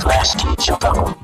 Quest Chocobo.